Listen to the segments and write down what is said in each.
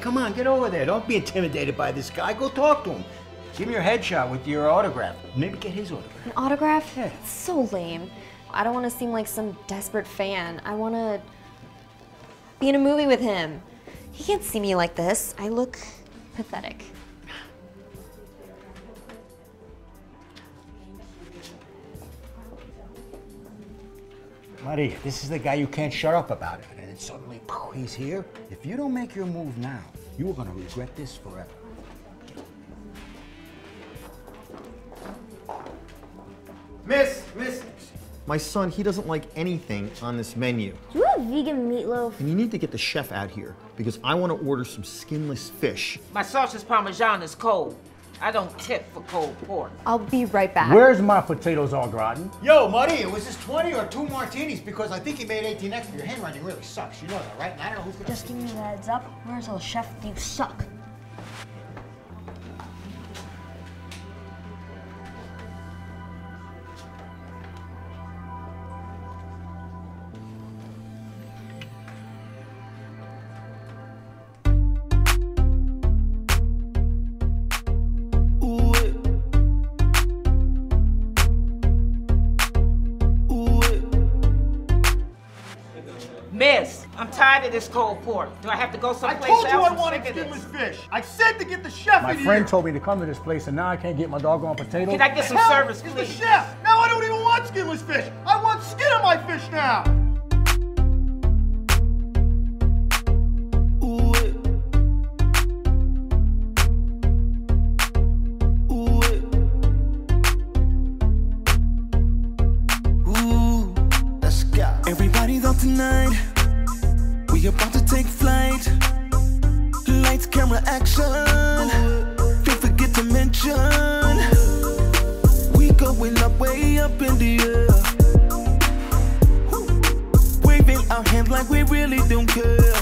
come on, get over there. Don't be intimidated by this guy. Go talk to him. Give him your headshot with your autograph. Maybe get his autograph. An autograph? Yeah. It's so lame. I don't want to seem like some desperate fan. I want to be in a movie with him. He can't see me like this. I look pathetic. Buddy, this is the guy you can't shut up about it. And then suddenly, poof, he's here. If you don't make your move now, you are gonna regret this forever. Miss, miss. My son, he doesn't like anything on this menu. Do you have vegan meatloaf? And you need to get the chef out here because I want to order some skinless fish. My sausage parmesan is cold. I don't tip for cold pork. I'll be right back. Where's my potatoes au gratin? Yo, Muddy, it was this 20 or two martinis because I think he made 18 extra. Your handwriting really sucks. You know that, right? And I don't know who's gonna. Just give me the heads up. Where's the chef? You suck. Miss, I'm tired of this cold pork. Do I have to go I someplace told else? you I I'm wanted sick of this. skinless fish. I said to get the chef My in friend told me to come to this place, and now I can't get my doggone potato. Can I get some Hell, service, it's please? the chef. Now I don't even want skinless fish. I want skin on my fish now. Ooh, let's go. Everybody's out tonight. We about to take flight. Lights, camera, action. Don't forget to mention. We going up, way up in the air. Waving our hands like we really don't care.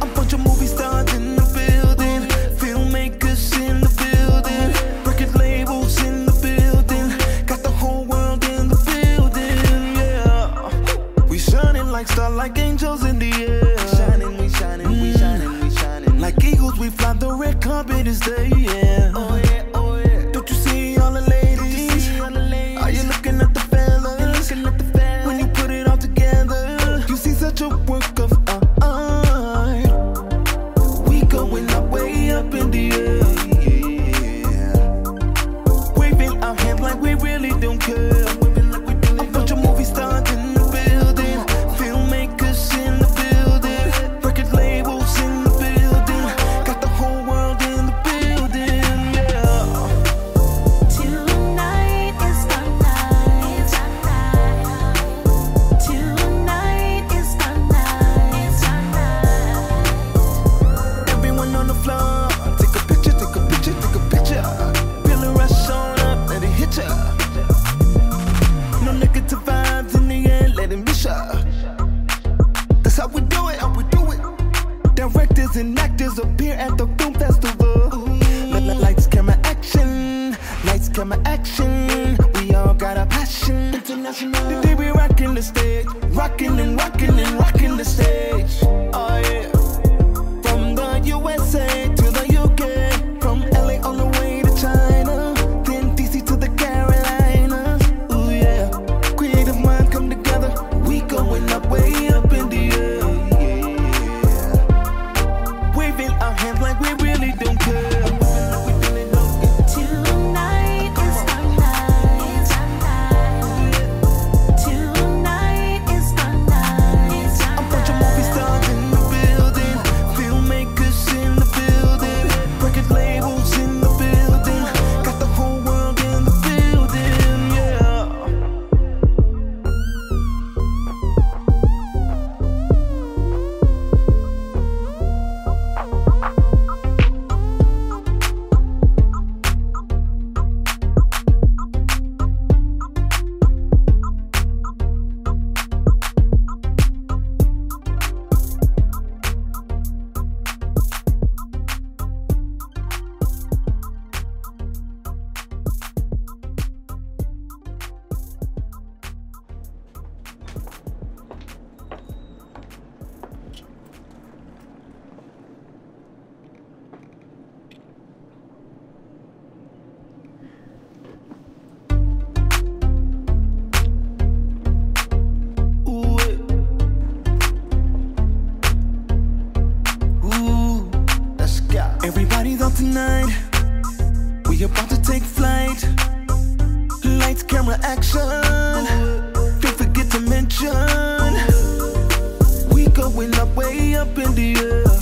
A bunch of movie stars in the building. Filmmakers in the building. Record labels in the building. Got the whole world in the building, yeah. We shining like stars, like angels in the air. Like eagles, we fly the red carpet is there, yeah. Oh yeah, Lights, camera, action. We all got a passion. International. Today we rocking the stage, rocking and rocking and rocking the stage. Oh yeah. From the USA About to take flight. Lights, camera, action. Don't forget to mention. We going up, way up in the air.